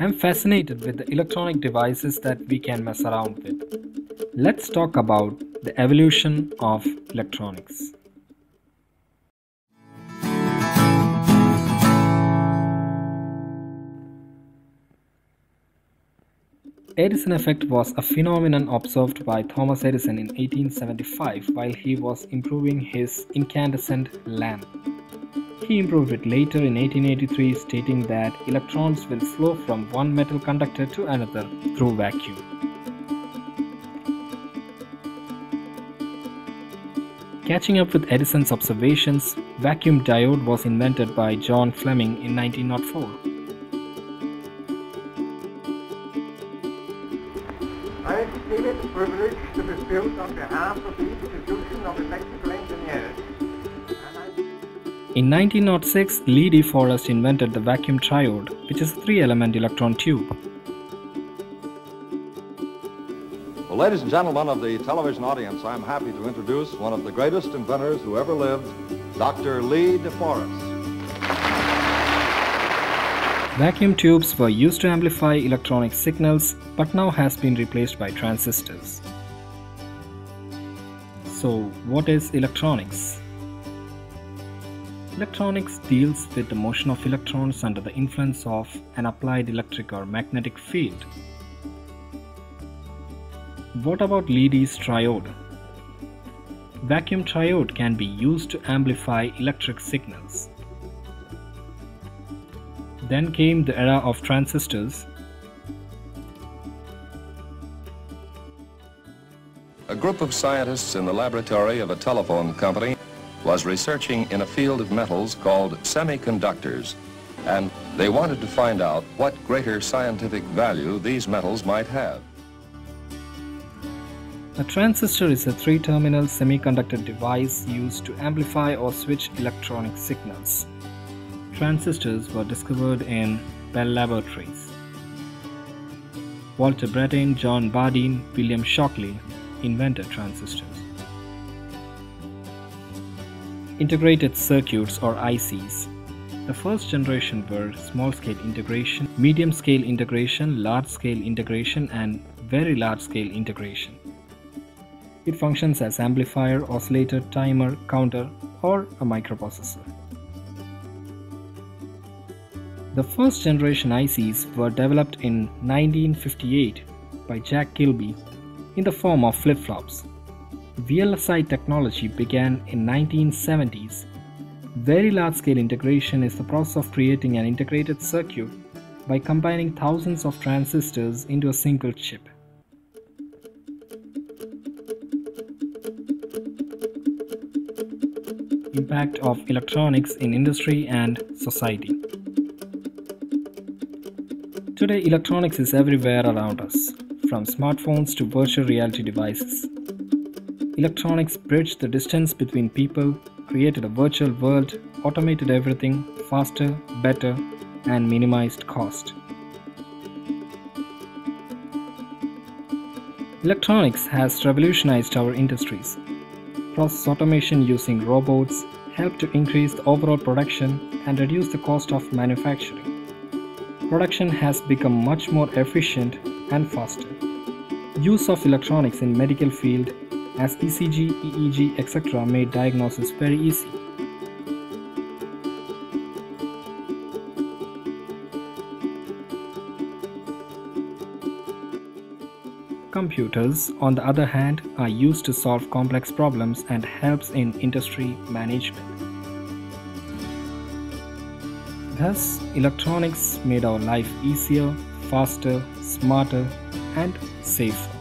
I'm fascinated with the electronic devices that we can mess around with. Let's talk about the evolution of electronics. Edison effect was a phenomenon observed by Thomas Edison in 1875 while he was improving his incandescent lamp. He improved it later in 1883 stating that electrons will flow from one metal conductor to another through vacuum. Catching up with Edison's observations, vacuum diode was invented by John Fleming in 1904. I privilege to be speak on behalf of the Institution of Electrical Engineers. In 1906, Lee De Forest invented the vacuum triode, which is a three-element electron tube. Well, ladies and gentlemen of the television audience, I'm happy to introduce one of the greatest inventors who ever lived, Dr. Lee De Forest. Vacuum tubes were used to amplify electronic signals but now has been replaced by transistors. So what is electronics? Electronics deals with the motion of electrons under the influence of an applied electric or magnetic field. What about Lee-De's triode? Vacuum triode can be used to amplify electric signals. Then came the era of transistors. A group of scientists in the laboratory of a telephone company was researching in a field of metals called semiconductors, and they wanted to find out what greater scientific value these metals might have. A transistor is a three-terminal semiconductor device used to amplify or switch electronic signals. Transistors were discovered in Bell Laboratories. Walter Brattain, John Bardeen, William Shockley invented transistors. Integrated circuits or ICs. The first generation were small-scale integration, medium-scale integration, large-scale integration and very large-scale integration. It functions as amplifier, oscillator, timer, counter or a microprocessor. The first generation ICs were developed in 1958 by Jack Kilby in the form of flip-flops. VLSI technology began in 1970s. Very large-scale integration is the process of creating an integrated circuit by combining thousands of transistors into a single chip. Impact of electronics in industry and society. Today, electronics is everywhere around us, from smartphones to virtual reality devices. Electronics bridged the distance between people, created a virtual world, automated everything faster, better, and minimized cost. Electronics has revolutionized our industries. Process automation using robots helped to increase the overall production and reduce the cost of manufacturing production has become much more efficient and faster. Use of electronics in medical field as ECG, EEG, etc. made diagnosis very easy. Computers, on the other hand, are used to solve complex problems and helps in industry management. Thus, electronics made our life easier, faster, smarter, and safer.